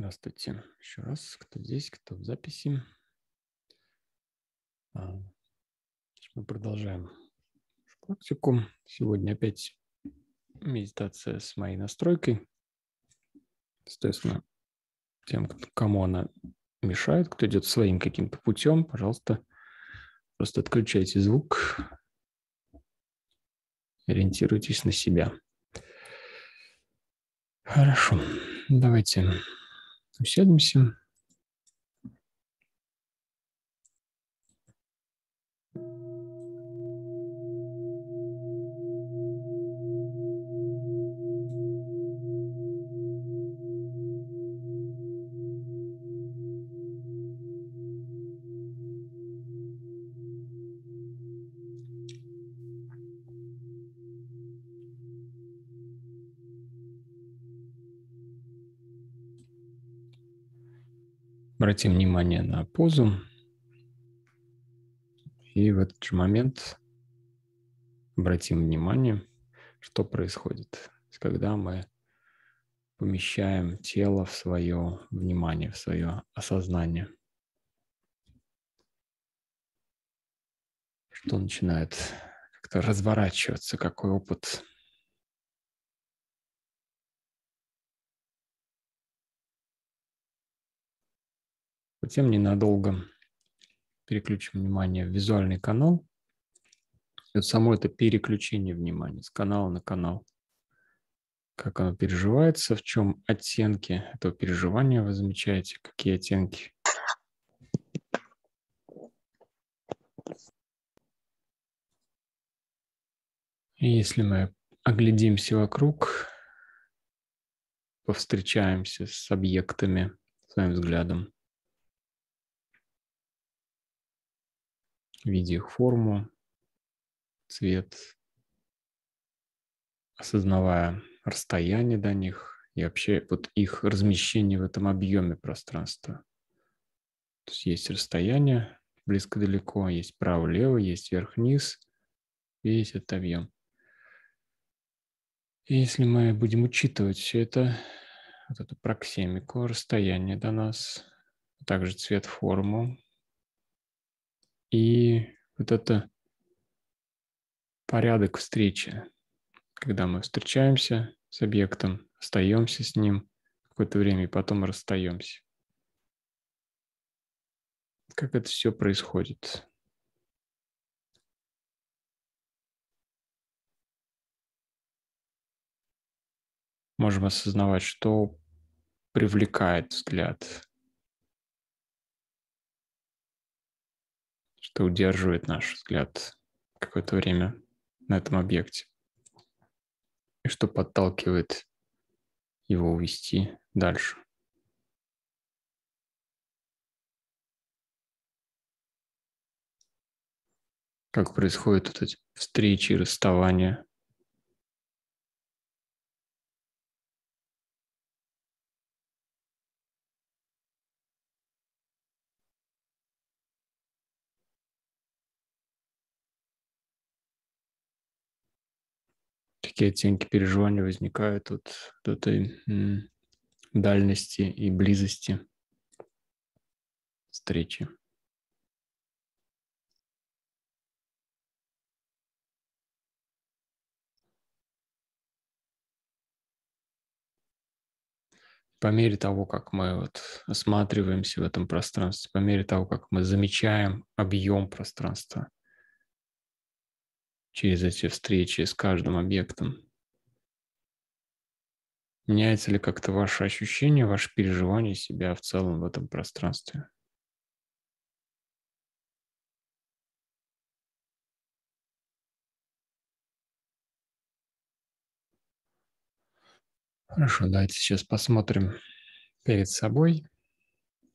Здравствуйте еще раз. Кто здесь, кто в записи. А, мы продолжаем практику. Сегодня опять медитация с моей настройкой. Соответственно, тем, кому она мешает, кто идет своим каким-то путем, пожалуйста, просто отключайте звук, ориентируйтесь на себя. Хорошо, давайте Усядемся. Обратим внимание на позу. И в этот же момент обратим внимание, что происходит, когда мы помещаем тело в свое внимание, в свое осознание. Что начинает как-то разворачиваться, какой опыт Затем ненадолго переключим внимание в визуальный канал. И вот само это переключение внимания с канала на канал. Как оно переживается, в чем оттенки этого переживания вы замечаете, какие оттенки. И если мы оглядимся вокруг, повстречаемся с объектами своим взглядом, видя их форму, цвет, осознавая расстояние до них и вообще вот их размещение в этом объеме пространства. То есть есть расстояние близко-далеко, есть право-лево, есть вверх-вниз, и есть этот объем. И если мы будем учитывать все это, вот эту проксемику, расстояние до нас, а также цвет, форму, и вот это порядок встречи, когда мы встречаемся с объектом, остаемся с ним какое-то время и потом расстаемся. Как это все происходит? Можем осознавать, что привлекает взгляд, что удерживает наш взгляд какое-то время на этом объекте и что подталкивает его увести дальше. Как происходят вот эти встречи расставания какие оттенки переживания возникают от, от этой дальности и близости встречи. По мере того, как мы вот осматриваемся в этом пространстве, по мере того, как мы замечаем объем пространства, через эти встречи с каждым объектом? Меняется ли как-то ваше ощущение, ваше переживание себя в целом в этом пространстве? Хорошо, давайте сейчас посмотрим перед собой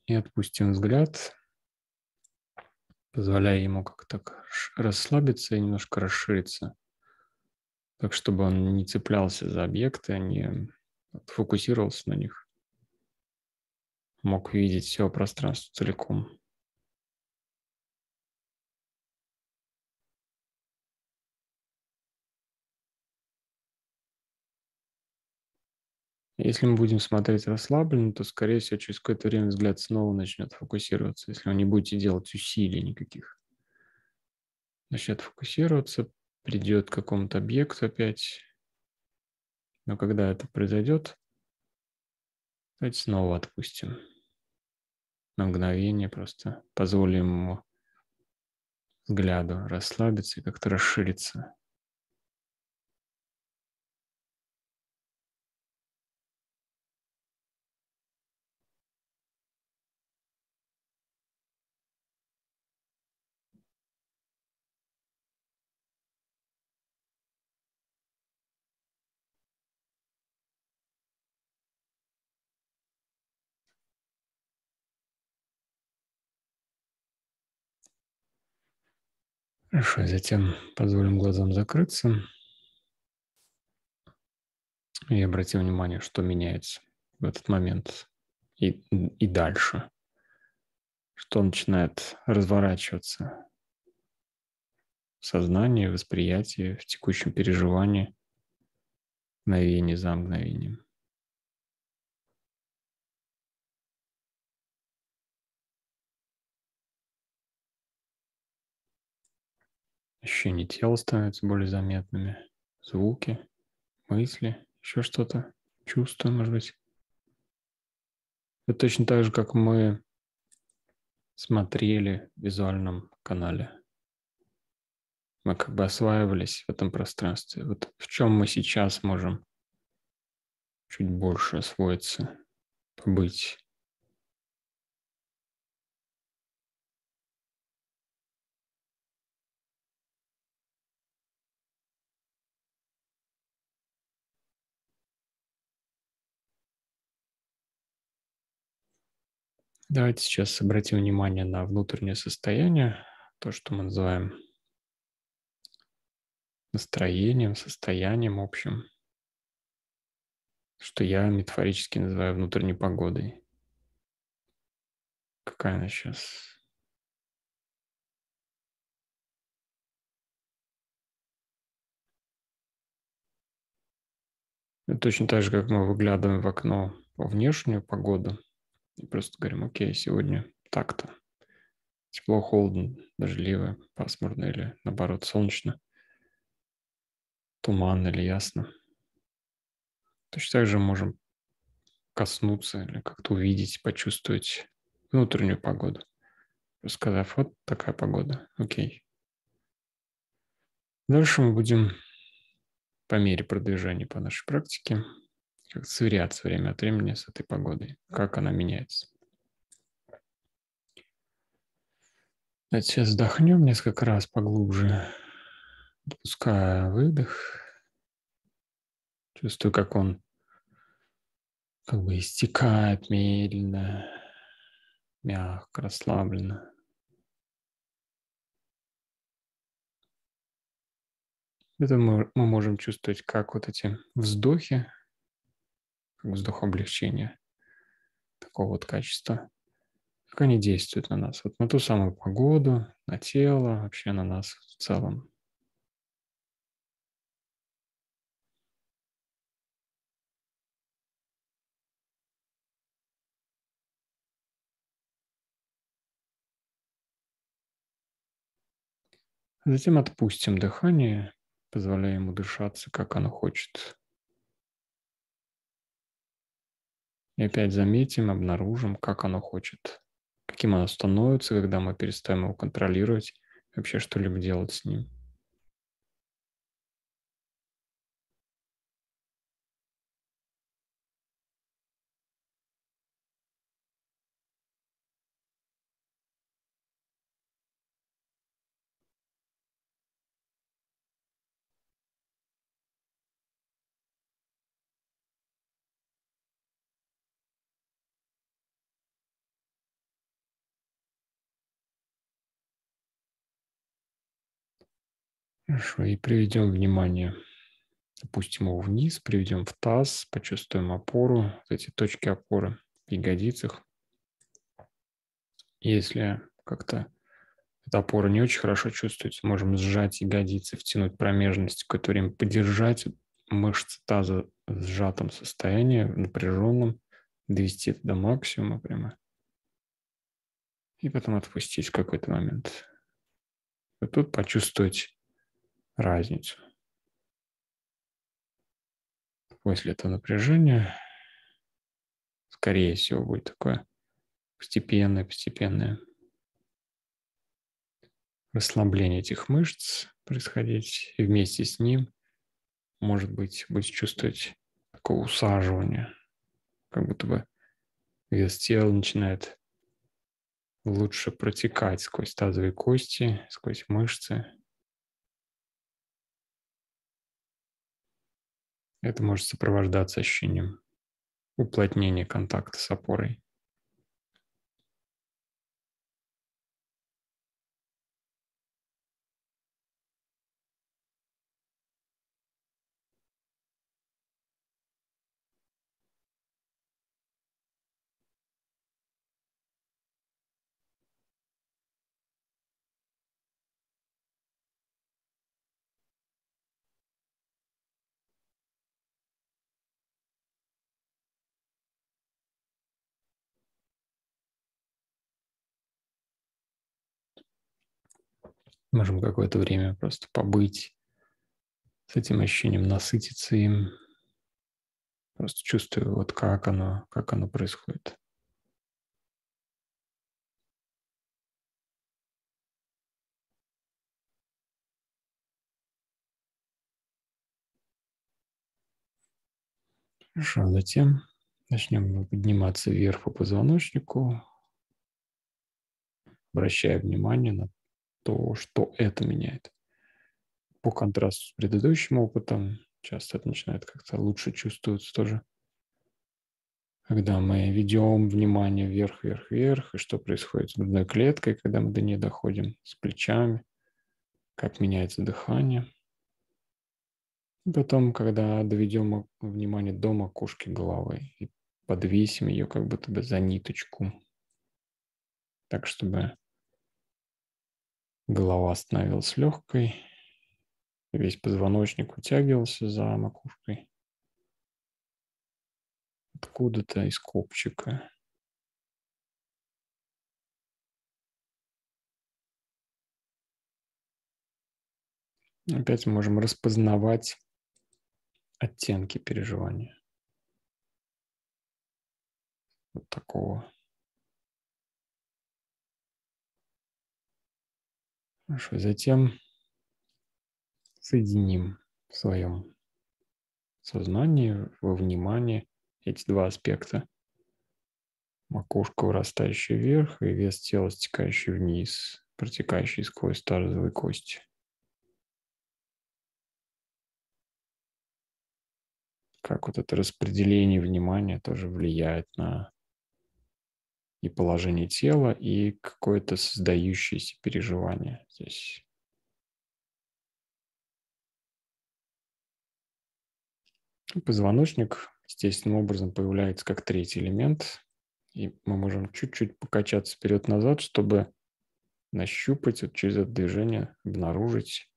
и отпустим взгляд позволяя ему как-то расслабиться и немножко расшириться, так чтобы он не цеплялся за объекты, а не фокусировался на них, мог видеть все пространство целиком. Если мы будем смотреть расслабленно, то, скорее всего, через какое-то время взгляд снова начнет фокусироваться, если вы не будете делать усилий никаких. Начнет фокусироваться, придет к какому-то объекту опять. Но когда это произойдет, давайте снова отпустим. На мгновение просто позволим ему взгляду расслабиться и как-то расшириться. Хорошо, затем позволим глазам закрыться. И обратим внимание, что меняется в этот момент и, и дальше. Что начинает разворачиваться в сознании, восприятии, в текущем переживании, мгновение за мгновением. Ощущения тела становятся более заметными. Звуки, мысли, еще что-то. Чувства, может быть. Это точно так же, как мы смотрели в визуальном канале. Мы как бы осваивались в этом пространстве. Вот в чем мы сейчас можем чуть больше освоиться, побыть. Давайте сейчас обратим внимание на внутреннее состояние, то, что мы называем настроением, состоянием общим, что я метафорически называю внутренней погодой. Какая она сейчас? точно так же, как мы выглядываем в окно во внешнюю погоду, и просто говорим, окей, сегодня так-то. Тепло, холодно, дождливо, пасмурно или, наоборот, солнечно. Туманно или ясно. Точно так же можем коснуться или как-то увидеть, почувствовать внутреннюю погоду. Сказав, вот такая погода, окей. Дальше мы будем по мере продвижения по нашей практике как сверяться время от времени с этой погодой, как она меняется. Давайте сейчас вдохнем несколько раз поглубже, допуская выдох. Чувствую, как он как бы истекает медленно, мягко, расслабленно. Это мы, мы можем чувствовать, как вот эти вздохи вздох облегчения такого вот качества. Как они действуют на нас? Вот на ту самую погоду, на тело, вообще на нас в целом. Затем отпустим дыхание, позволяя ему дышаться, как оно хочет. И опять заметим, обнаружим, как оно хочет, каким оно становится, когда мы перестаем его контролировать, вообще что-либо делать с ним. Хорошо, и приведем внимание, опустим его вниз, приведем в таз, почувствуем опору, вот эти точки опоры в ягодицах. Если как-то эта опора не очень хорошо чувствуется, можем сжать ягодицы, втянуть промежность, какое-то время подержать, мышцы таза в сжатом состоянии, напряженном, довести это до максимума прямо. И потом отпустить в какой-то момент. И тут почувствовать разницу. После этого напряжения, скорее всего, будет такое постепенное, постепенное расслабление этих мышц происходить, и вместе с ним, может быть, будет чувствовать такое усаживание, как будто бы вес тела начинает лучше протекать сквозь тазовые кости, сквозь мышцы. Это может сопровождаться ощущением уплотнения контакта с опорой. Можем какое-то время просто побыть с этим ощущением, насытиться им. Просто чувствую, вот как оно, как оно происходит. Хорошо, затем начнем подниматься вверх по позвоночнику, обращая внимание на то что это меняет. По контрасту с предыдущим опытом, часто это начинает как-то лучше чувствоваться тоже. Когда мы ведем внимание вверх, вверх, вверх, и что происходит с грудной клеткой, когда мы до нее доходим, с плечами, как меняется дыхание. И потом, когда доведем внимание до макушки головы и подвесим ее как будто бы за ниточку, так, чтобы Голова становилась легкой, весь позвоночник вытягивался за макушкой. Откуда-то из копчика. Опять можем распознавать оттенки переживания. Вот такого Хорошо, затем соединим в своем сознании, во внимании эти два аспекта. Макушка, вырастающая вверх, и вес тела, стекающий вниз, протекающий сквозь тазовые кости. Как вот это распределение внимания тоже влияет на и положение тела, и какое-то создающееся переживание здесь. Позвоночник естественным образом появляется как третий элемент, и мы можем чуть-чуть покачаться вперед-назад, чтобы нащупать вот через это движение, обнаружить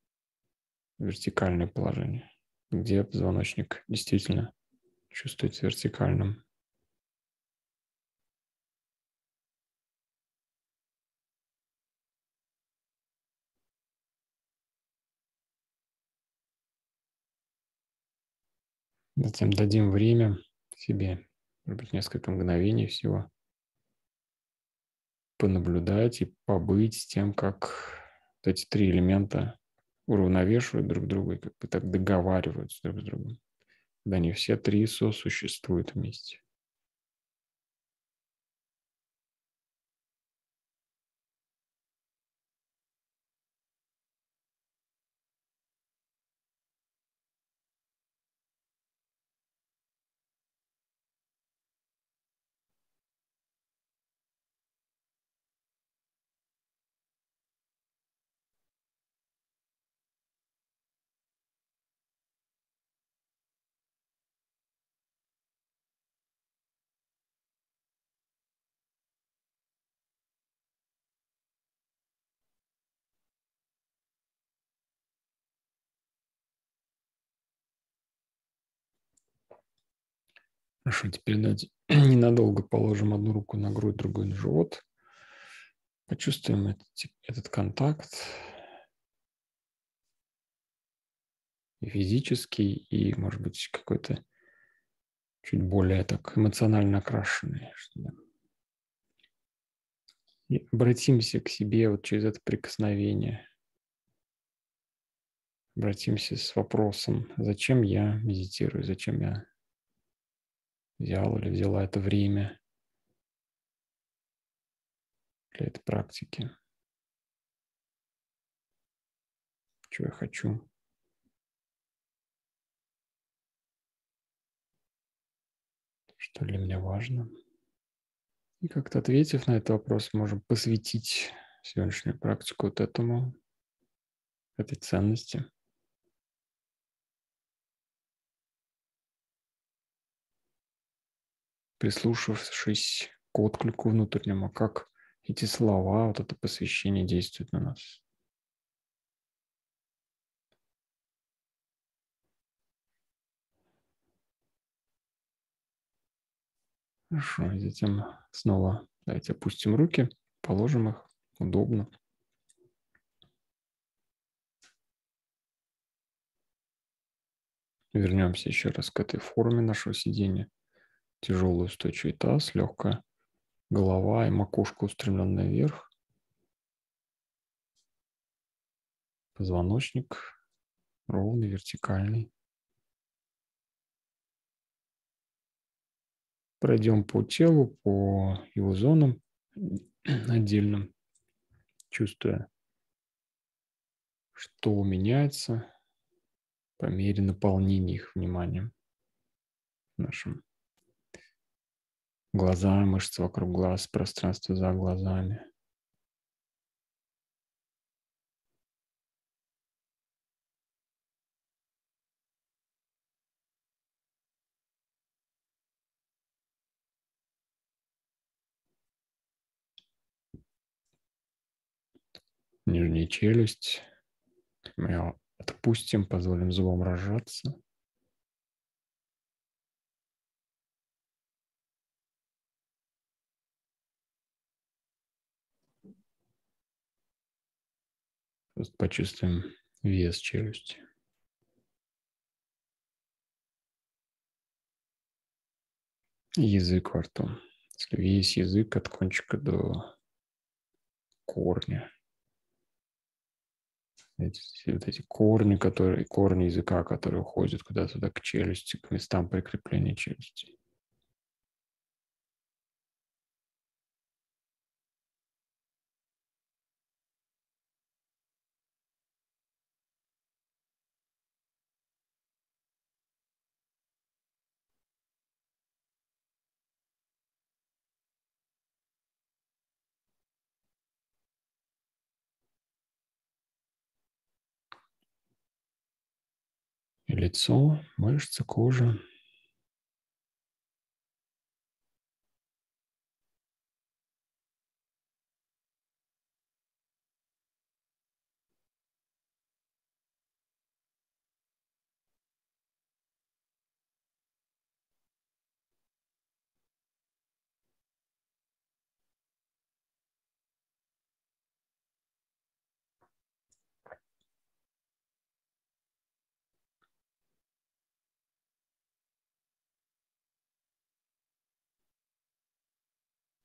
вертикальное положение, где позвоночник действительно чувствуется вертикальным. Затем дадим время себе, может быть, несколько мгновений всего, понаблюдать и побыть с тем, как вот эти три элемента уравновешивают друг друга и как бы так договариваются друг с другом, когда они все три сосуществуют вместе. Хорошо, теперь давайте ненадолго положим одну руку на грудь, другую на живот. Почувствуем этот, контакт физический, и, может быть, какой-то чуть более так эмоционально окрашенный. И обратимся к себе вот через это прикосновение. Обратимся с вопросом, зачем я медитирую, зачем я взял или взяла это время для этой практики. Что я хочу. Что для меня важно. И как-то ответив на этот вопрос, можем посвятить сегодняшнюю практику вот этому, этой ценности. Прислушавшись к отклику внутреннему, как эти слова, вот это посвящение действует на нас. Хорошо, и затем снова давайте опустим руки, положим их удобно. Вернемся еще раз к этой форме нашего сидения. Тяжелый устойчивый таз, легкая голова и макушка устремленная вверх. Позвоночник ровный, вертикальный. Пройдем по телу, по его зонам отдельным, чувствуя, что меняется по мере наполнения их вниманием нашим глаза, мышцы вокруг глаз, пространство за глазами. нижняя челюсть. Мы ее отпустим, позволим зубам разжаться. Просто почувствуем вес челюсти. Язык во рту. Весь язык от кончика до корня эти, вот эти корни, которые, корни языка, которые уходят куда-то к челюсти, к местам прикрепления челюсти. Лицо, мышцы, кожа.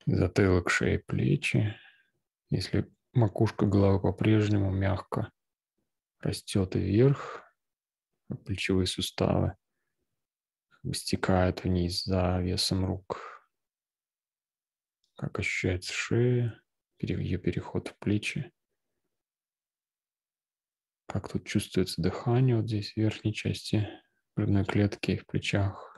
Затылок, шея, плечи. Если макушка головы по-прежнему мягко растет вверх, плечевые суставы стекают вниз за весом рук. Как ощущается шея, ее переход в плечи. Как тут чувствуется дыхание вот здесь в верхней части грудной клетки в плечах.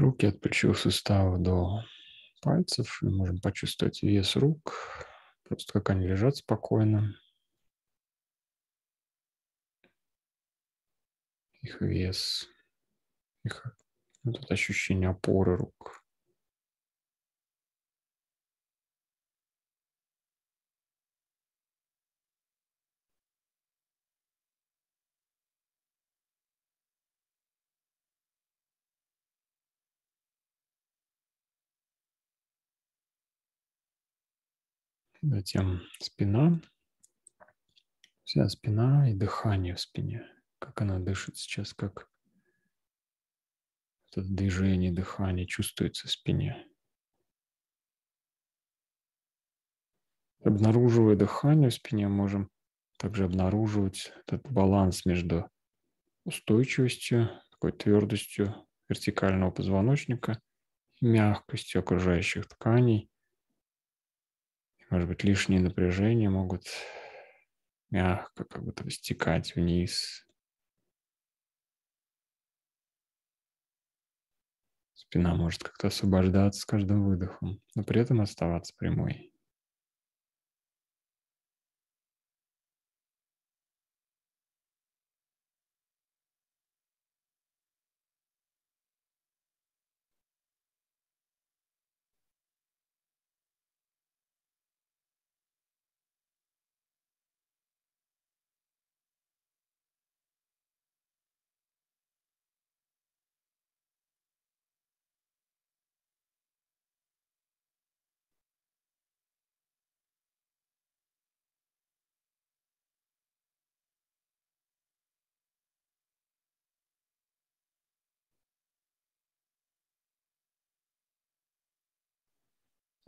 Руки от плечевых суставов до пальцев. мы можем почувствовать вес рук, просто как они лежат спокойно. Их вес, их вот это ощущение опоры рук. Затем спина, вся спина и дыхание в спине. Как она дышит сейчас, как это движение дыхания чувствуется в спине. Обнаруживая дыхание в спине, можем также обнаруживать этот баланс между устойчивостью, такой твердостью вертикального позвоночника мягкостью окружающих тканей – может быть, лишние напряжения могут мягко как будто стекать вниз. Спина может как-то освобождаться с каждым выдохом, но при этом оставаться прямой.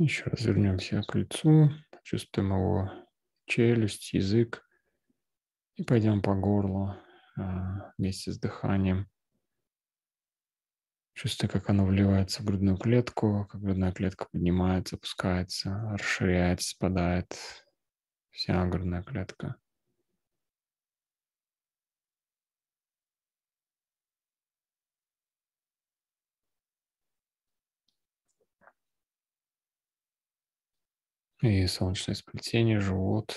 Еще раз вернемся к лицу, чувствуем его челюсть, язык. И пойдем по горлу а, вместе с дыханием. Чувствуя, как оно вливается в грудную клетку, как грудная клетка поднимается, опускается, расширяется, спадает. Вся грудная клетка. И солнечное сплетение, живот.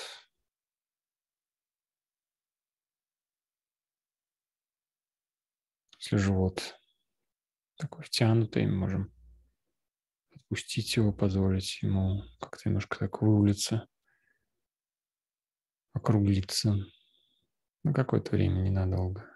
Если живот такой втянутый, мы можем отпустить его, позволить ему как-то немножко так вывалиться, округлиться на какое-то время ненадолго.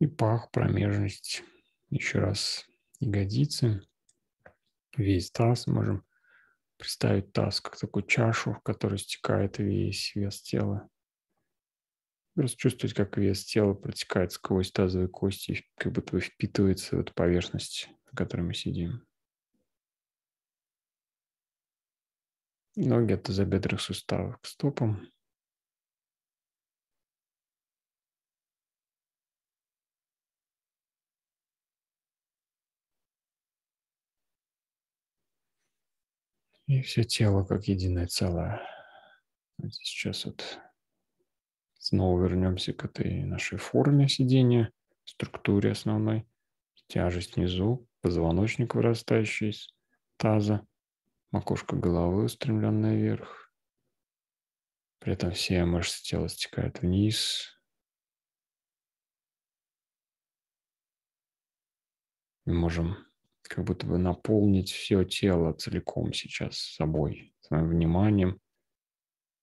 И пах, промежность. Еще раз ягодицы. Весь таз. Можем представить таз как такую чашу, в которой стекает весь вес тела. Просто чувствовать, как вес тела протекает сквозь тазовые кости, как будто бы впитывается в эту поверхность, на которой мы сидим. Ноги от тазобедренных суставов к стопам. И все тело как единое целое. Сейчас вот снова вернемся к этой нашей форме сидения, структуре основной. Тяжесть внизу, позвоночник, вырастающий из таза, макушка головы устремленная вверх. При этом все мышцы тела стекают вниз. Мы можем как будто бы наполнить все тело целиком сейчас собой, своим вниманием,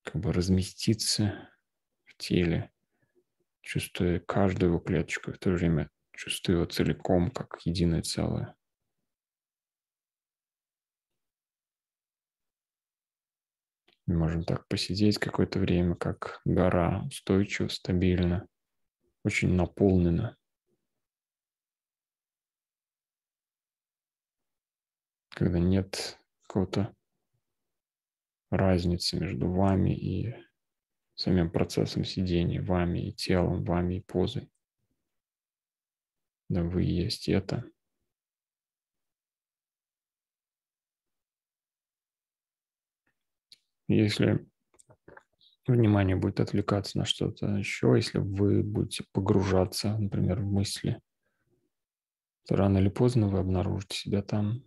как бы разместиться в теле, чувствуя каждую клеточку, в то же время чувствуя его целиком, как единое целое. Можем так посидеть какое-то время, как гора, устойчиво, стабильно, очень наполнена. Когда нет какого-то разницы между вами и самим процессом сидения, вами и телом, вами и позой. Да вы есть это. Если внимание будет отвлекаться на что-то еще, если вы будете погружаться, например, в мысли, то рано или поздно вы обнаружите себя там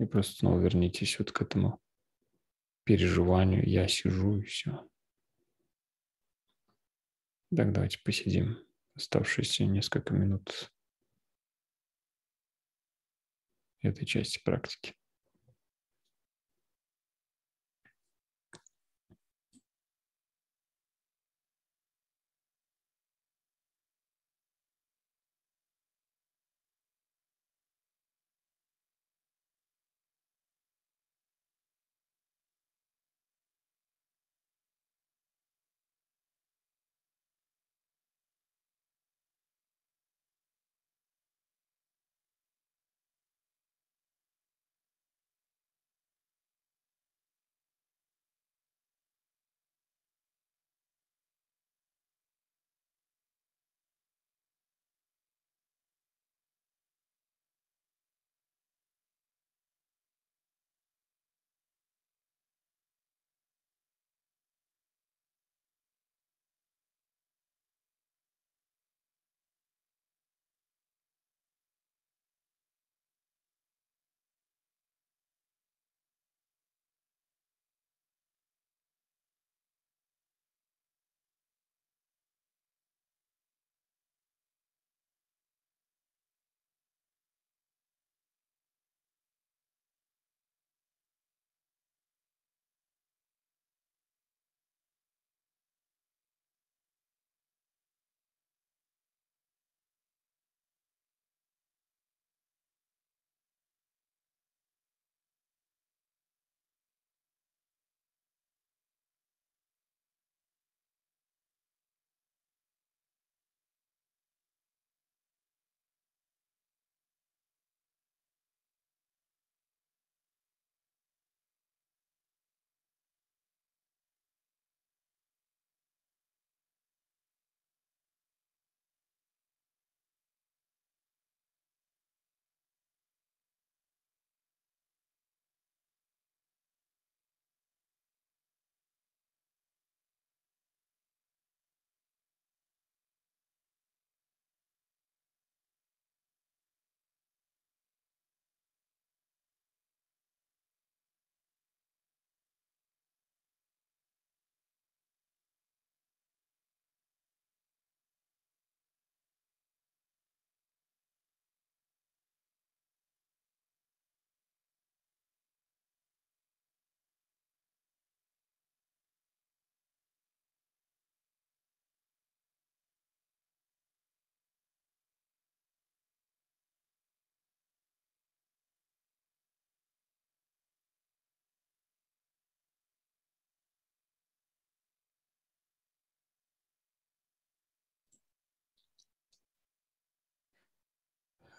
и просто снова вернитесь вот к этому переживанию «я сижу» и все. Так, давайте посидим оставшиеся несколько минут этой части практики.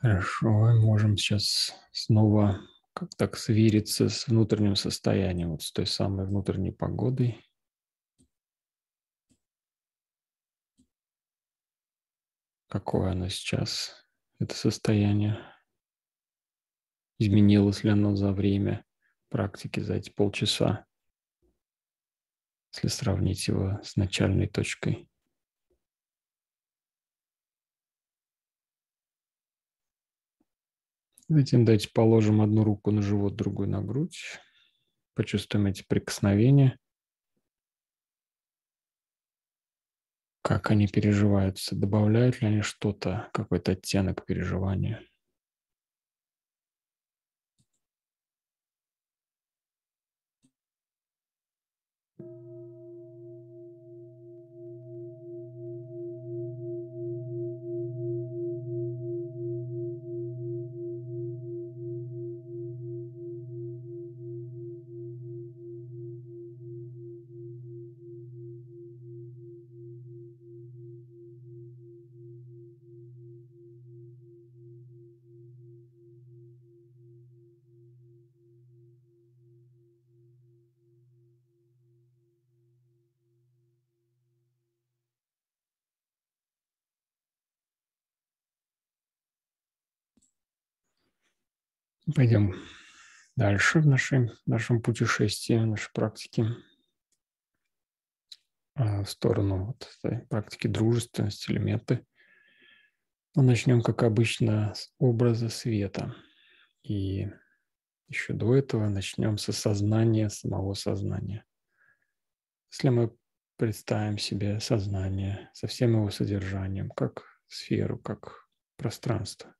Хорошо, мы можем сейчас снова как так свериться с внутренним состоянием, вот с той самой внутренней погодой. Какое оно сейчас, это состояние? Изменилось ли оно за время практики, за эти полчаса, если сравнить его с начальной точкой? Затем давайте положим одну руку на живот, другую на грудь. Почувствуем эти прикосновения. Как они переживаются, добавляют ли они что-то, какой-то оттенок переживания. Пойдем дальше в нашей, в нашем путешествии, в нашей практике а, в сторону вот этой практики дружественности, элементы. Но начнем, как обычно, с образа света. И еще до этого начнем с осознания самого сознания. Если мы представим себе сознание со всем его содержанием, как сферу, как пространство,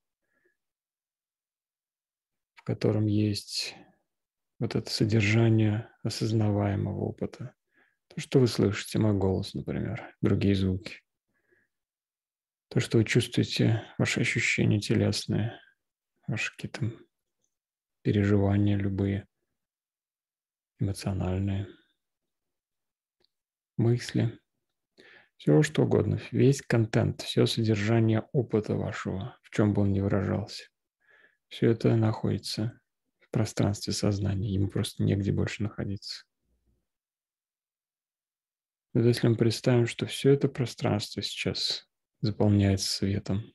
котором есть вот это содержание осознаваемого опыта. То, что вы слышите, мой голос, например, другие звуки. То, что вы чувствуете, ваши ощущения телесные, ваши какие-то переживания любые, эмоциональные, мысли, все что угодно, весь контент, все содержание опыта вашего, в чем бы он ни выражался, все это находится в пространстве сознания, ему просто негде больше находиться. Вот если мы представим, что все это пространство сейчас заполняется светом,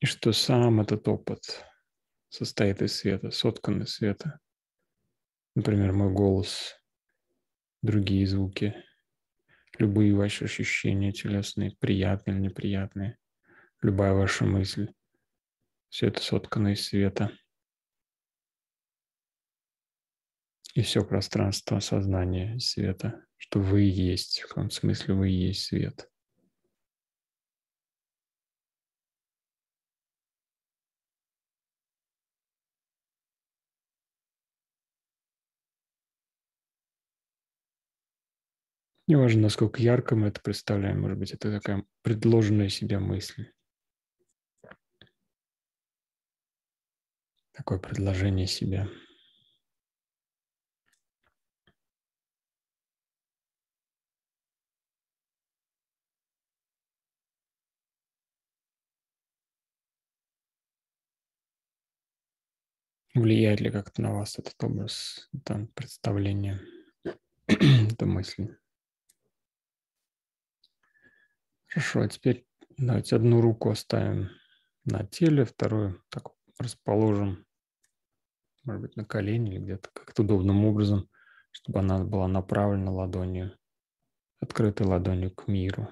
и что сам этот опыт состоит из света, соткан из света. Например, мой голос, другие звуки, любые ваши ощущения телесные, приятные или неприятные, любая ваша мысль. Все это соткано из света. И все пространство сознания света, что вы есть, в каком смысле вы есть свет. Неважно, насколько ярко мы это представляем, может быть, это такая предложенная себе мысль. Такое предложение себя. Влияет ли как-то на вас этот образ, это представление, эта мысль? Хорошо, а теперь давайте одну руку оставим на теле, вторую так расположим, может быть, на колени или где-то как-то удобным образом, чтобы она была направлена ладонью, открытой ладонью к миру.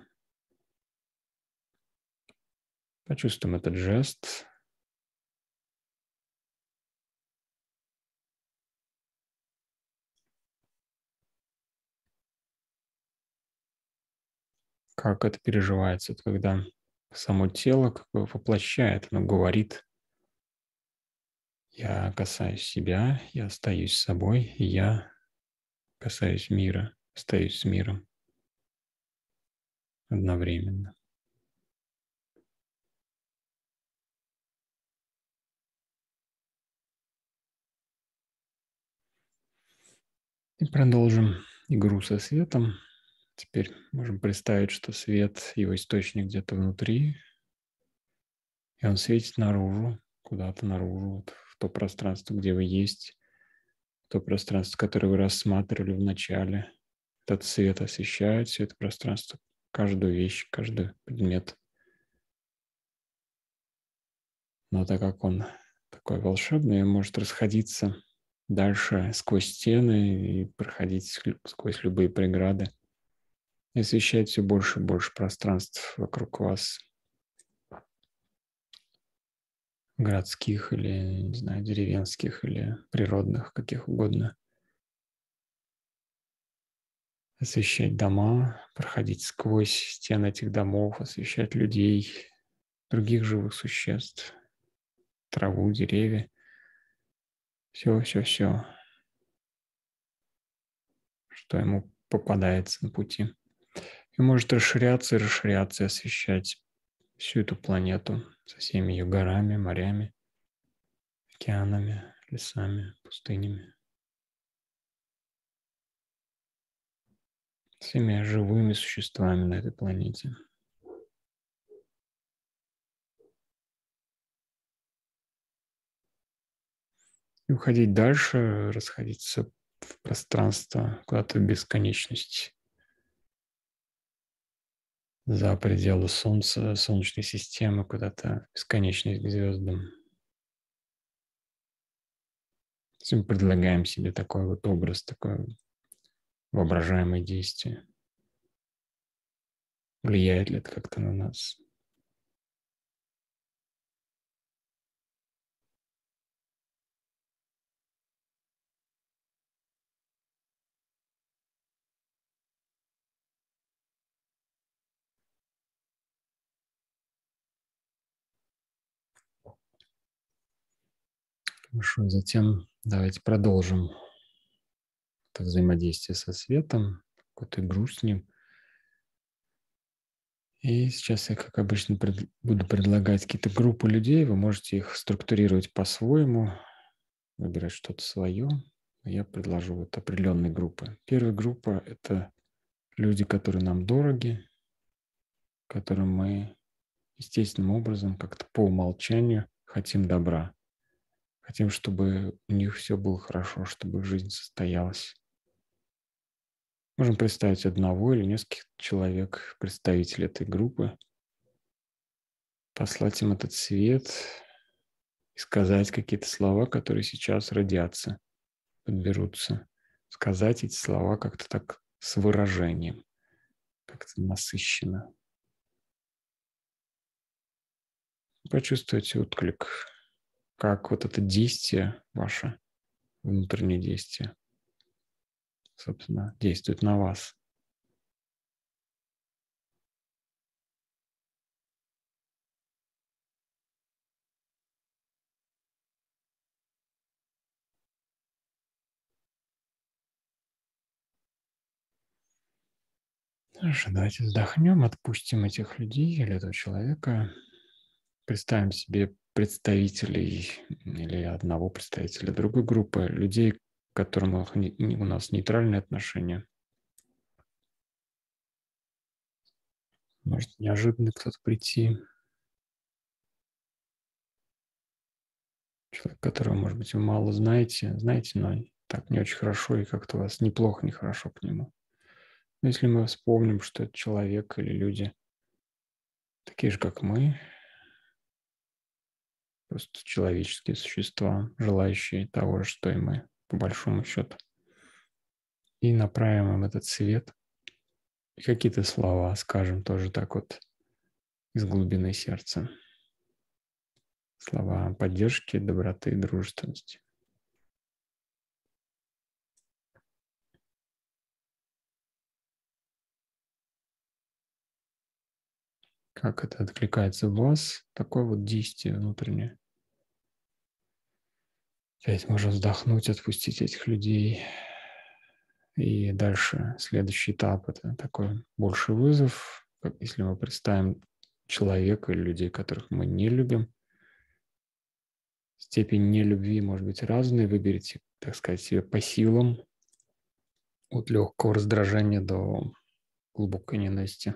Почувствуем этот жест, как это переживается, когда само тело как бы воплощает, оно говорит, я касаюсь себя, я остаюсь собой, и я касаюсь мира, остаюсь с миром одновременно. И продолжим игру со светом. Теперь можем представить, что свет, его источник где-то внутри, и он светит наружу, куда-то наружу, вот то пространство, где вы есть, то пространство, которое вы рассматривали в начале. Этот свет освещает все это пространство, каждую вещь, каждый предмет. Но так как он такой волшебный, может расходиться дальше сквозь стены и проходить сквозь любые преграды – и освещает все больше и больше пространств вокруг вас, городских или, не знаю, деревенских или природных, каких угодно. Освещать дома, проходить сквозь стены этих домов, освещать людей, других живых существ, траву, деревья. Все, все, все, что ему попадается на пути и может расширяться и расширяться, освещать всю эту планету со всеми ее горами, морями, океанами, лесами, пустынями. Всеми живыми существами на этой планете. И уходить дальше, расходиться в пространство, куда-то в бесконечность за пределы Солнца, Солнечной системы, куда-то бесконечность к звездам. Мы предлагаем себе такой вот образ, такое воображаемое действие. Влияет ли это как-то на нас? Хорошо, затем давайте продолжим это взаимодействие со светом, какую-то игру с ним. И сейчас я, как обычно, пред, буду предлагать какие-то группы людей. Вы можете их структурировать по-своему, выбирать что-то свое. Я предложу вот определенные группы. Первая группа – это люди, которые нам дороги, которым мы естественным образом, как-то по умолчанию хотим добра. Хотим, чтобы у них все было хорошо, чтобы их жизнь состоялась. Можем представить одного или нескольких человек, представителей этой группы, послать им этот свет и сказать какие-то слова, которые сейчас родятся, подберутся. Сказать эти слова как-то так с выражением, как-то насыщенно. Почувствуйте отклик как вот это действие ваше, внутреннее действие, собственно, действует на вас. Хорошо, давайте вздохнем, отпустим этих людей или этого человека. Представим себе представителей или одного представителя другой группы, людей, к которым у нас нейтральные отношения. Может неожиданно кто-то прийти. Человек, которого, может быть, вы мало знаете, знаете, но так не очень хорошо, и как-то вас неплохо, нехорошо к нему. Но если мы вспомним, что это человек или люди такие же, как мы, просто человеческие существа, желающие того же, что и мы, по большому счету. И направим им этот свет. И какие-то слова скажем тоже так вот из глубины сердца. Слова поддержки, доброты и дружественности. как это откликается в вас, такое вот действие внутреннее. Опять можно вздохнуть, отпустить этих людей. И дальше следующий этап – это такой больший вызов. Если мы представим человека или людей, которых мы не любим, степень нелюбви может быть разной. Выберите, так сказать, себе по силам от легкого раздражения до глубокой ненависти.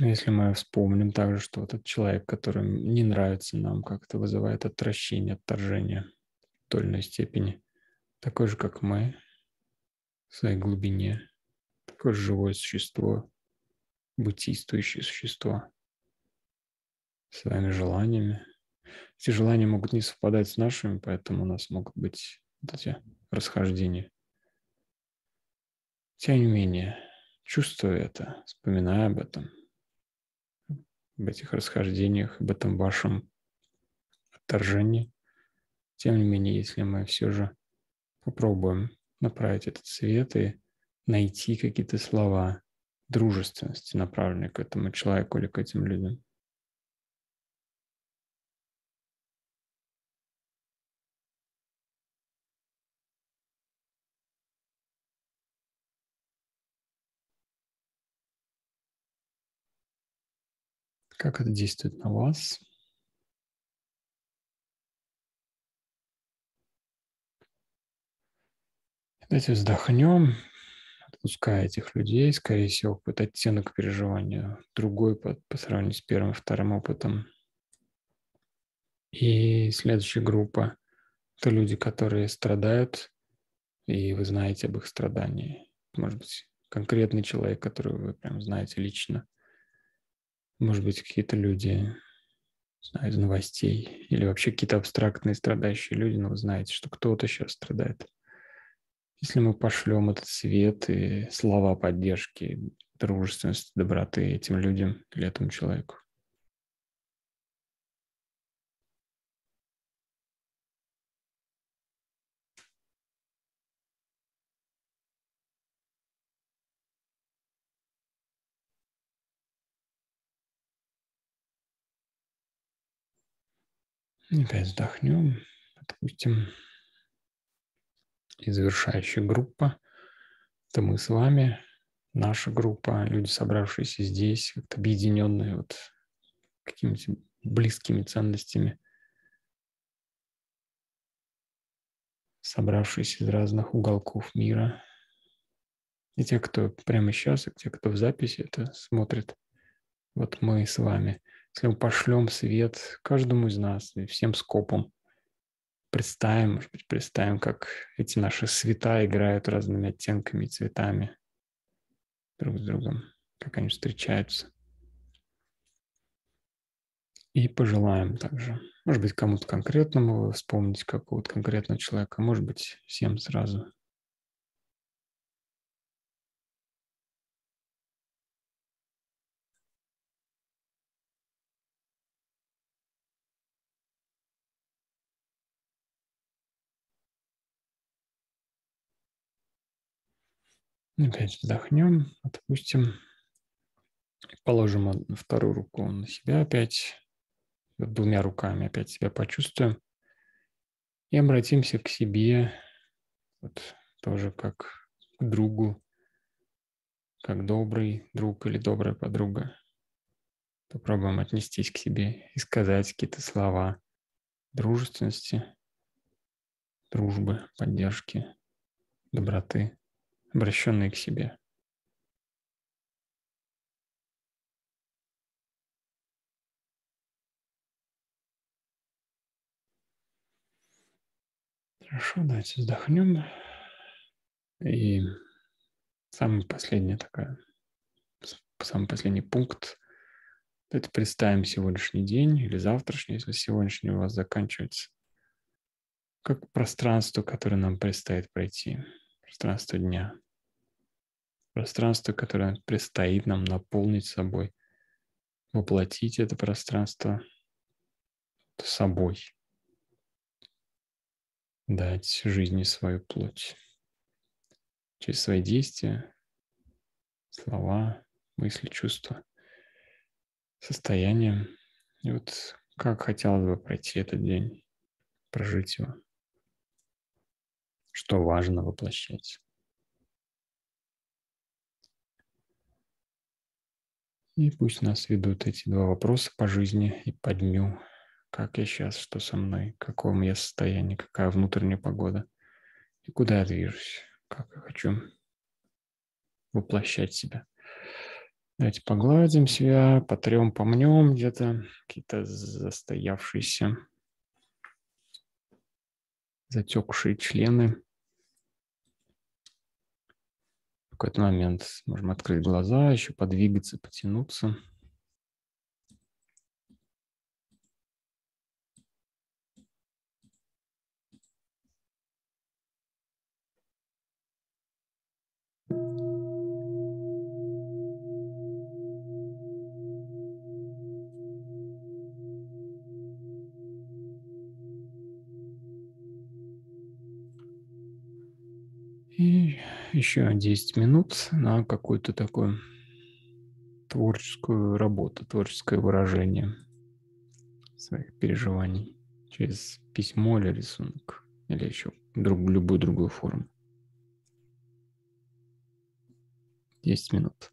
Ну, если мы вспомним также, что этот человек, который не нравится нам, как-то вызывает отвращение, отторжение в той или иной степени, такой же, как мы, в своей глубине, такое же живое существо, бытийствующее существо, своими желаниями. Эти желания могут не совпадать с нашими, поэтому у нас могут быть вот эти расхождения. Тем не менее, чувствуя это, вспоминая об этом – об этих расхождениях, об этом вашем отторжении. Тем не менее, если мы все же попробуем направить этот свет и найти какие-то слова дружественности, направленные к этому человеку или к этим людям, Как это действует на вас? Давайте вздохнем, отпуская этих людей, скорее всего, какой-то оттенок переживания, другой по, по сравнению с первым и вторым опытом. И следующая группа – это люди, которые страдают, и вы знаете об их страдании. Может быть, конкретный человек, которого вы прям знаете лично – может быть, какие-то люди знаю, из новостей, или вообще какие-то абстрактные страдающие люди, но вы знаете, что кто-то сейчас страдает. Если мы пошлем этот свет и слова поддержки, дружественности, доброты этим людям или этому человеку, Опять вздохнем, отпустим. И завершающая группа – это мы с вами, наша группа, люди, собравшиеся здесь, как-то объединенные вот какими-то близкими ценностями, собравшиеся из разных уголков мира. И те, кто прямо сейчас, и те, кто в записи это смотрит, вот мы с вами – если мы пошлем свет каждому из нас и всем скопом, представим, может быть, представим, как эти наши света играют разными оттенками и цветами друг с другом, как они встречаются. И пожелаем также, может быть, кому-то конкретному вспомнить какого-то конкретного человека, может быть, всем сразу – Опять вздохнем, отпустим. Положим вторую руку на себя опять. Двумя руками опять себя почувствуем. И обратимся к себе, вот тоже как к другу, как добрый друг или добрая подруга. Попробуем отнестись к себе и сказать какие-то слова дружественности, дружбы, поддержки, доброты обращенные к себе. Хорошо, давайте вздохнем. И самый последний такая, самый последний пункт. Это представим сегодняшний день или завтрашний, если сегодняшний у вас заканчивается, как пространство, которое нам предстоит пройти пространство дня. Пространство, которое предстоит нам наполнить собой, воплотить это пространство собой, дать жизни свою плоть через свои действия, слова, мысли, чувства, состояние. И вот как хотелось бы пройти этот день, прожить его что важно воплощать. И пусть нас ведут эти два вопроса по жизни и по дню. Как я сейчас, что со мной, какое у меня состояние, какая внутренняя погода и куда я движусь, как я хочу воплощать себя. Давайте погладим себя, потрем, помнем где-то какие-то застоявшиеся, затекшие члены. какой-то момент можем открыть глаза, еще подвигаться, потянуться. И еще 10 минут на какую-то такую творческую работу, творческое выражение своих переживаний через письмо или рисунок, или еще друг, любую другую форму. 10 минут.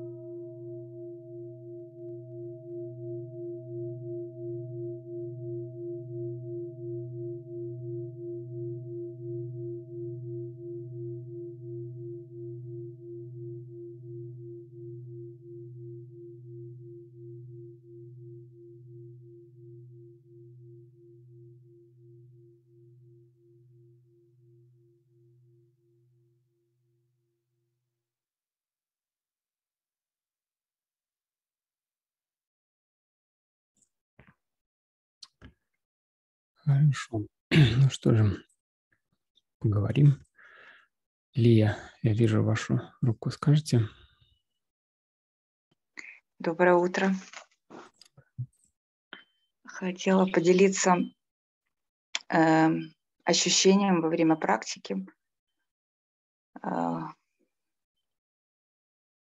Хорошо. Ну что же, поговорим. Лия, я вижу вашу руку. Скажите? Доброе утро. Хотела поделиться э, ощущением во время практики. Э,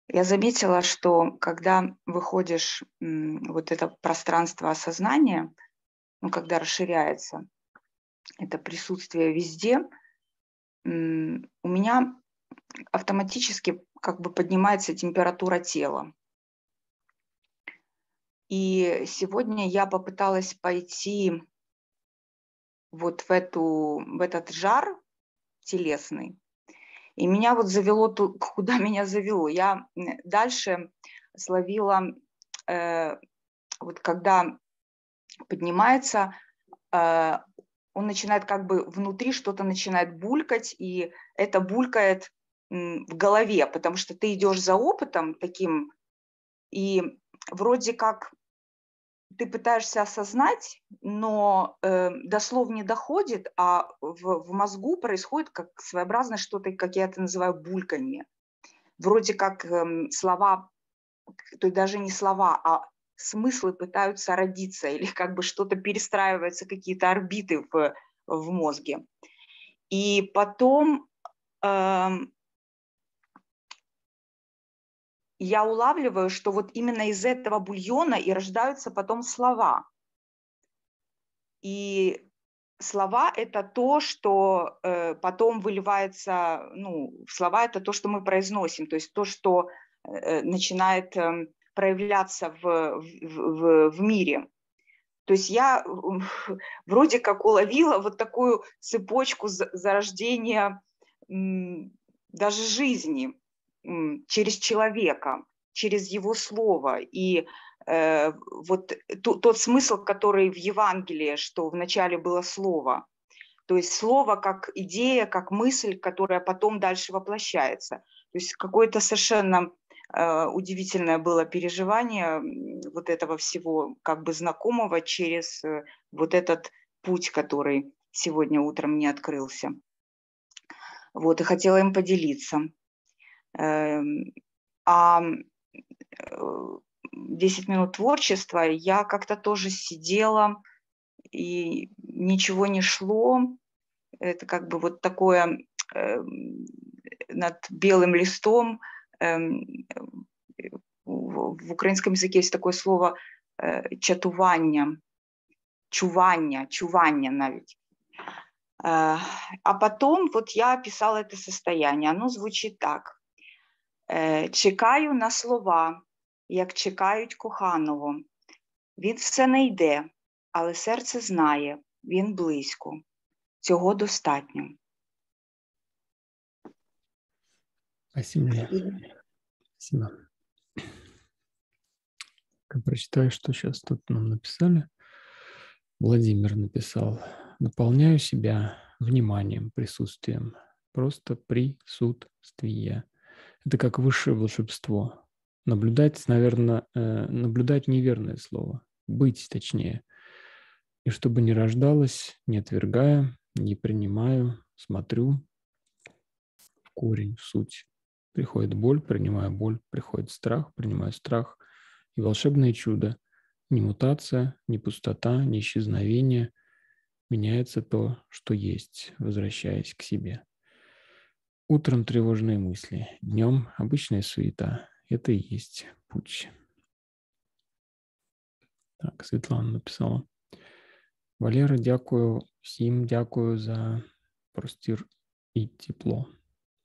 я заметила, что когда выходишь в вот это пространство осознания – ну, когда расширяется это присутствие везде, у меня автоматически как бы поднимается температура тела. И сегодня я попыталась пойти вот в, эту, в этот жар телесный. И меня вот завело, куда меня завело. Я дальше словила, э, вот когда поднимается, э, он начинает как бы внутри что-то начинает булькать, и это булькает в голове, потому что ты идешь за опытом таким, и вроде как ты пытаешься осознать, но э, не доходит, а в, в мозгу происходит как своеобразное что-то, как я это называю, бульканье. Вроде как э, слова, то есть даже не слова, а смыслы пытаются родиться или как бы что-то перестраивается, какие-то орбиты в, в мозге. И потом э, я улавливаю, что вот именно из этого бульона и рождаются потом слова. И слова – это то, что э, потом выливается, ну, слова – это то, что мы произносим, то есть то, что э, начинает э, проявляться в, в, в мире. То есть я вроде как уловила вот такую цепочку зарождения даже жизни через человека, через его слово. И э, вот тот смысл, который в Евангелии, что вначале было слово, то есть слово как идея, как мысль, которая потом дальше воплощается. То есть какое-то совершенно удивительное было переживание вот этого всего как бы знакомого через э, вот этот путь, который сегодня утром мне открылся. Вот, и хотела им поделиться. Эм, а 10 э, минут творчества я как-то тоже сидела, и ничего не шло. Это как бы вот такое эм, над белым листом – в українському язикі є таке слово э, чатування, чування, чування навіть. Э, а потом вот я описала это состояние. Оно звучит так. Э, чекаю на слова, як чекають коханого. Він все не йде, але серце знає, він близько. Цього достатньо. Спасибо. Спасибо. Прочитаю, что сейчас тут нам написали. Владимир написал. Наполняю себя вниманием, присутствием. Просто присутствие. Это как высшее волшебство. Наблюдать, наверное, э, наблюдать неверное слово. Быть, точнее. И чтобы не рождалось, не отвергая, не принимаю, смотрю в корень, в суть. Приходит боль, принимаю боль, приходит страх, принимаю страх. И волшебное чудо. Ни мутация, ни пустота, ни исчезновение. Меняется то, что есть, возвращаясь к себе. Утром тревожные мысли, днем обычная суета. Это и есть путь. Так, Светлана написала. Валера, дякую всім, дякую за простір і тепло.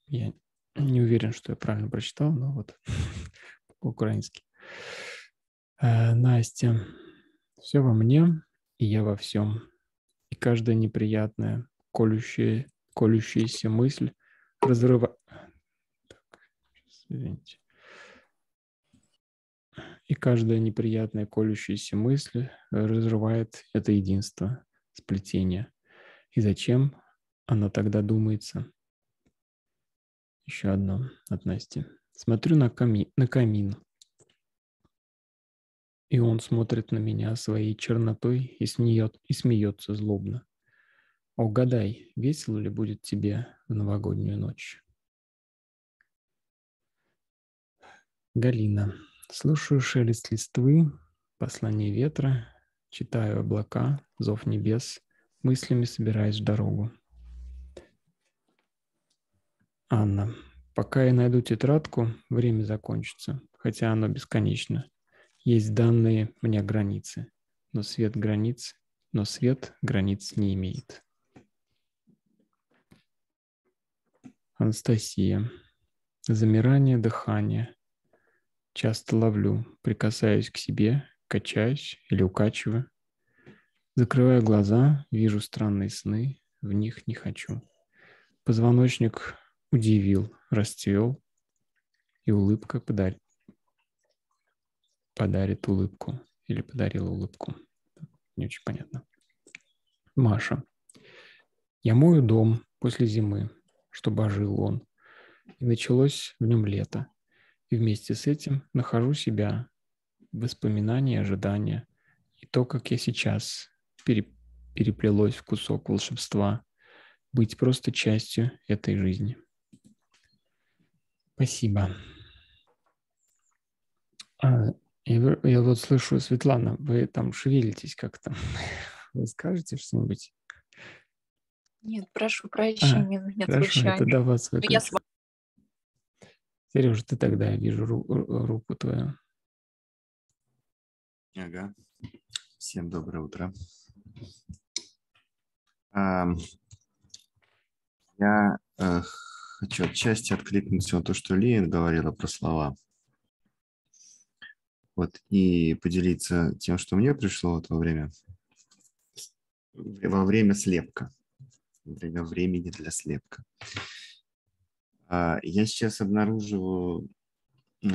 Я не уверен, что я правильно прочитал, но вот по-украински. Э, Настя, все во мне, и я во всем. И каждая неприятная, колющая, колющаяся мысль разрывает... извините. И каждая неприятная колющаяся мысль разрывает это единство, сплетение. И зачем она тогда думается? Еще одно от Насти. Смотрю на, ками... на камин, и он смотрит на меня своей чернотой и, смеет, и смеется злобно. Угадай, весело ли будет тебе в новогоднюю ночь? Галина. Слушаю шелест листвы, послание ветра, читаю облака, зов небес, мыслями собираюсь в дорогу. Анна. Пока я найду тетрадку, время закончится, хотя оно бесконечно. Есть данные мне границы, но свет границ, но свет границ не имеет. Анастасия. Замирание дыхания. Часто ловлю, прикасаюсь к себе, качаюсь или укачиваю. Закрываю глаза, вижу странные сны, в них не хочу. Позвоночник удивил, расцвел, и улыбка подарит, подарит улыбку или подарила улыбку. Не очень понятно. Маша. Я мою дом после зимы, чтобы ожил он. И началось в нем лето. И вместе с этим нахожу себя, воспоминания, ожидания. И то, как я сейчас переплелось в кусок волшебства, быть просто частью этой жизни. Спасибо. А, я, я вот слышу, Светлана, вы там шевелитесь как-то. Вы скажете что-нибудь? Нет, прошу прощения, а, нет хорошо, звучания. это до вас я с... Сережа, ты тогда, я вижу ру- руку твою. Ага. Всем доброе утро. А, я э, хочу отчасти откликнуться на то, что Лия говорила про слова вот, и поделиться тем, что мне пришло вот во время, во время слепка, время времени для слепка. А, я сейчас обнаруживаю,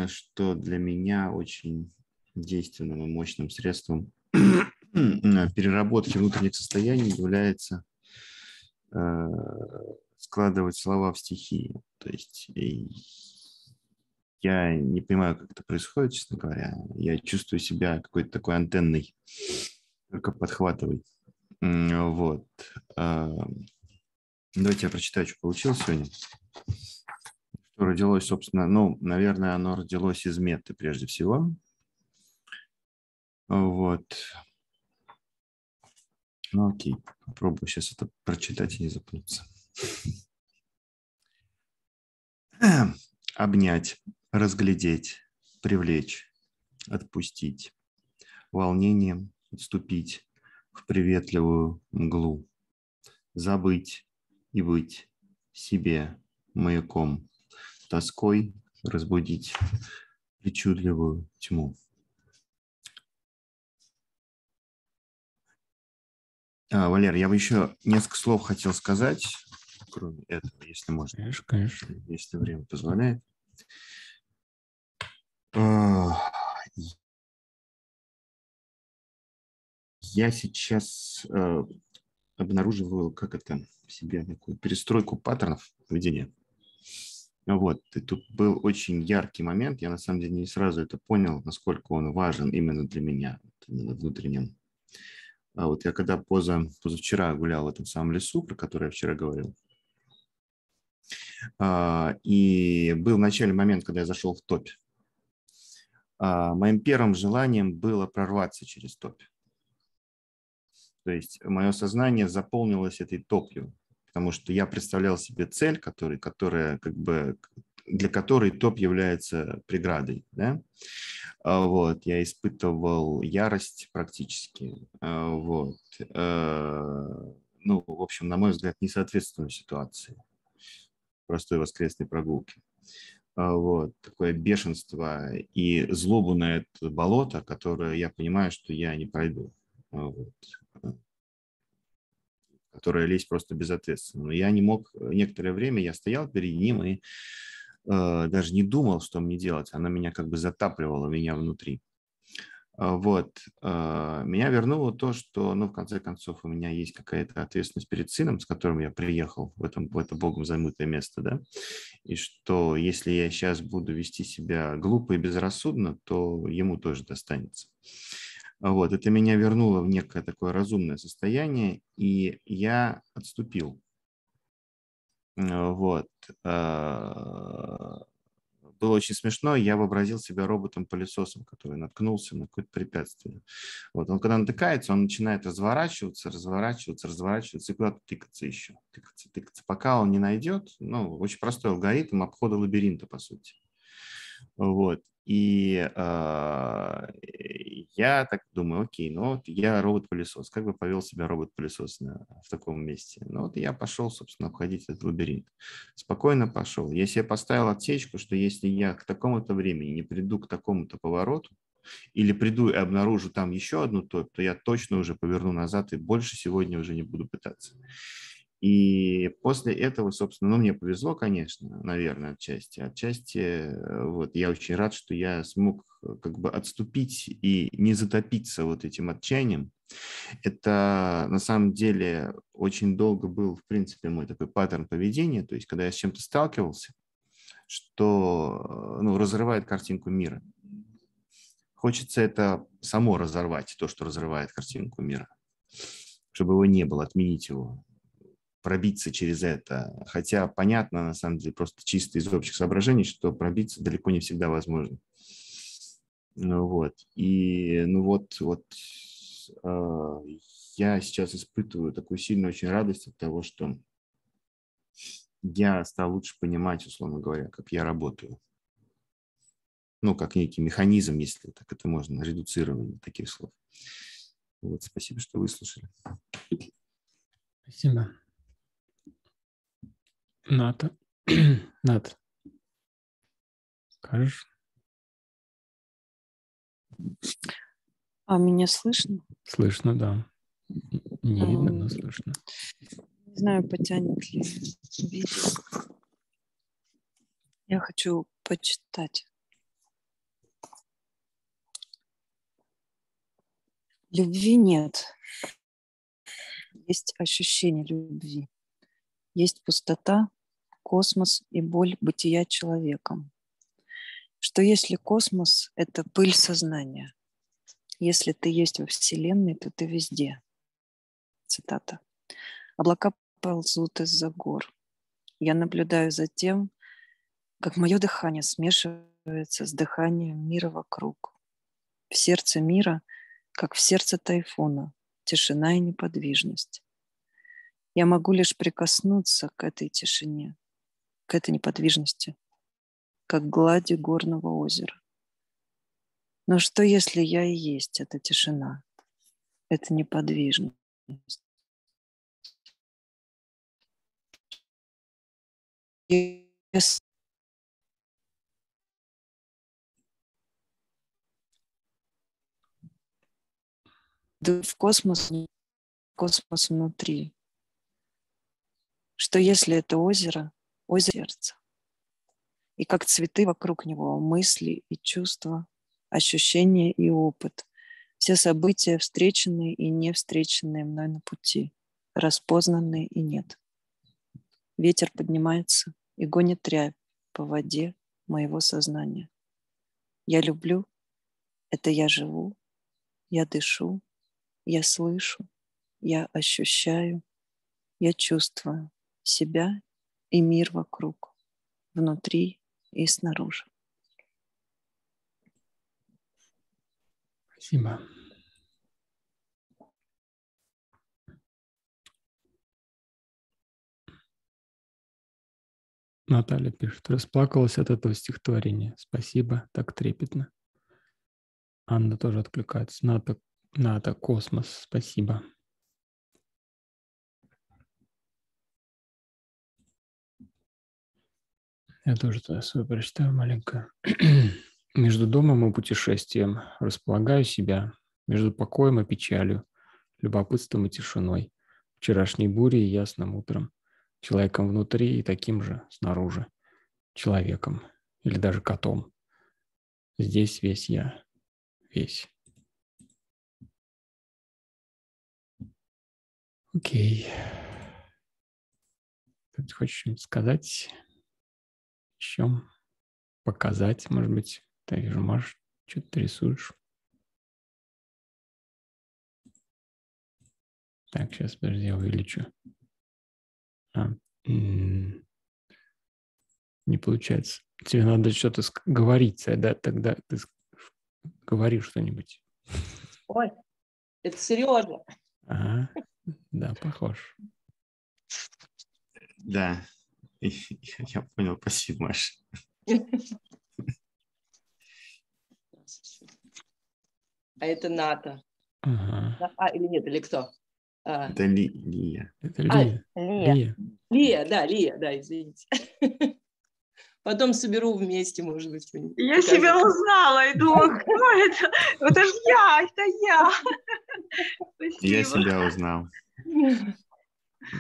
что для меня очень действенным и мощным средством переработки внутренних состояний является э, складывать слова в стихи. То есть я не понимаю, как это происходит, честно говоря. Я чувствую себя какой-то такой антенной, только подхватывать. Вот. А, давайте я прочитаю, что получилось сегодня. Что родилось, собственно, ну, наверное, оно родилось из меты прежде всего. Вот. Ну, окей, попробую сейчас это прочитать и не запнуться. Обнять разглядеть, привлечь, отпустить, волнением отступить в приветливую мглу, забыть и быть себе маяком, тоской разбудить причудливую тьму. А, Валер, я бы еще несколько слов хотел сказать, кроме этого, если можно. Конечно, конечно. Если время позволяет. Я сейчас э, обнаруживаю, как это, себе такую перестройку паттернов поведения. Вот, и тут был очень яркий момент. Я на самом деле не сразу это понял, насколько он важен именно для меня, именно внутреннем. А вот я когда поза, позавчера гулял в этом самом лесу, про который я вчера говорил, а, и был начале момент, когда я зашел в топь. А, моим первым желанием было прорваться через топь. То есть мое сознание заполнилось этой топью, потому что я представлял себе цель, который, которая как бы для которой топ является преградой. Да? А, вот, я испытывал ярость практически. А, вот. Э, ну, в общем, на мой взгляд, несоответственную ситуации простой воскресной прогулки. А, вот, такое бешенство и злобу на это болото, которое я понимаю, что я не пройду. А, вот. Которое лезть просто безответственно. Но я не мог, некоторое время я стоял перед ним и э, даже не думал, что мне делать. Она меня как бы затапливала меня внутри. А, вот. А, меня вернуло то, что, ну, в конце концов, у меня есть какая-то ответственность перед сыном, с которым я приехал в, этом, в это Богом замытое место, да, и что если я сейчас буду вести себя глупо и безрассудно, то ему тоже достанется. Вот, это меня вернуло в некое такое разумное состояние, и я отступил. Вот. Было очень смешно, я вообразил себя роботом-пылесосом, который наткнулся на какое-то препятствие. Вот. Он когда натыкается, он начинает разворачиваться, разворачиваться, разворачиваться и куда-то тыкаться еще, тыкаться, тыкаться, пока он не найдет, ну, очень простой алгоритм обхода лабиринта, по сути. Вот. И э, я так думаю, окей, ну вот я робот-пылесос. Как бы повел себя робот-пылесос в таком месте? Ну вот я пошел, собственно, обходить этот лабиринт. Спокойно пошел. Я себе поставил отсечку, что если я к такому-то времени не приду к такому-то повороту, или приду и обнаружу там еще одну топ, то я точно уже поверну назад и больше сегодня уже не буду пытаться. И после этого, собственно, ну, мне повезло, конечно, наверное, отчасти. Отчасти, э, вот, я очень рад, что я смог э, как бы отступить и не затопиться вот этим отчаянием. Это на самом деле очень долго был, в принципе, мой такой паттерн поведения. То есть, когда я с чем-то сталкивался, что э, ну, разрывает картинку мира. Хочется это само разорвать, то, что разрывает картинку мира, чтобы его не было, отменить его пробиться через это. Хотя понятно, на самом деле, просто чисто из общих соображений, что пробиться далеко не всегда возможно. Ну вот. И ну вот, вот э, я сейчас испытываю такую сильную очень радость от того, что я стал лучше понимать, условно говоря, как я работаю. Ну, как некий механизм, если так это можно редуцировать до таких слов. Вот, спасибо, что выслушали. Спасибо. Ната. Нат. Скажешь? А меня слышно? Слышно, да. Не видно, но слышно. Не знаю, потянет ли видео. Я хочу почитать. Любви нет. Есть ощущение любви. Есть пустота, космос и боль бытия человеком. Что если космос — это пыль сознания? Если ты есть во Вселенной, то ты везде. Цитата. Облака ползут из-за гор. Я наблюдаю за тем, как мое дыхание смешивается с дыханием мира вокруг. В сердце мира, как в сердце тайфуна, тишина и неподвижность. Я могу лишь прикоснуться к этой тишине, к этой неподвижности, как глади горного озера. Но что, если я и есть эта тишина, эта неподвижность? Если в космос, космос внутри, что если это озеро, озеро сердца, и как цветы вокруг него, мысли и чувства, ощущения и опыт, все события, встреченные и не встреченные мной на пути, распознанные и нет. Ветер поднимается и гонит рябь по воде моего сознания. Я люблю, это я живу, я дышу, я слышу, я ощущаю, я чувствую себя и мир вокруг, внутри и снаружи. Спасибо. Наталья пишет, расплакалась от этого стихотворения. Спасибо, так трепетно. Анна тоже откликается. Ната, Ната, космос, спасибо. Я тоже туда свою прочитаю маленько. Между домом и путешествием располагаю себя, между покоем и печалью, любопытством и тишиной, вчерашней бурей и ясным утром, человеком внутри и таким же снаружи, человеком или даже котом. Здесь весь я, весь. Окей. Ты хочешь что-нибудь сказать? Еще показать, может быть? Ты вижу, можешь, что-то рисуешь. Так, сейчас, подожди, я увеличу. А, не получается. Тебе надо что-то говорить, да? Тогда ты говори что-нибудь. Ой, это Сережа. Ага, да, похож. Да, я понял, спасибо, Маша. А это НАТО. Ага. А, или нет, или кто? А. Это Ли, Лия. Это Лия. А, Лия. Лия, да, Лия, да, извините. Потом соберу вместе, может быть. Я покажу. себя узнала и думаю, кто это? Это же я, это я. Спасибо. Я себя узнал.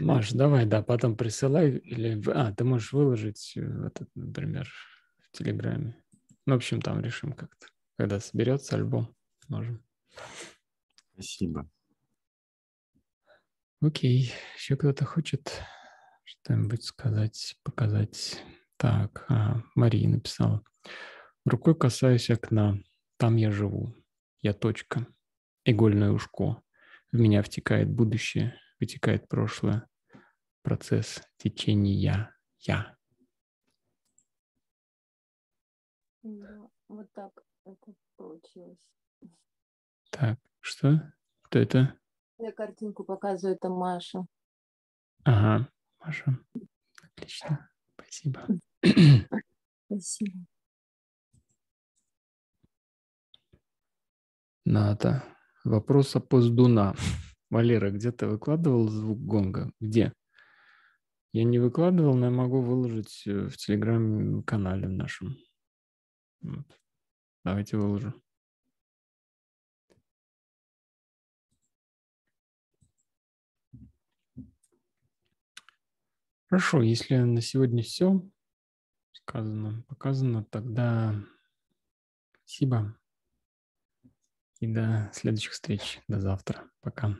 Маш, давай, да, потом присылай. Или... А, ты можешь выложить этот, например, в Телеграме. Ну, в общем, там решим как-то. Когда соберется альбом, можем. Спасибо. Окей, еще кто-то хочет что-нибудь сказать, показать? Так, а, Мария написала. Рукой касаюсь окна. Там я живу. Я точка. Игольное ушко. В меня втекает будущее, вытекает прошлое. Процесс течения я. Да, вот так это получилось. Так, что? Кто это? Я картинку показываю, это Маша. Ага, Маша. Отлично. Спасибо. Спасибо. Ната. Вопрос о Поздуна. Валера, где ты выкладывал звук гонга? Где? Я не выкладывал, но я могу выложить э, в телеграм-канале нашем. Вот. Давайте выложу. Хорошо, если на сегодня все сказано, показано, тогда спасибо. И до следующих встреч. До завтра. Пока.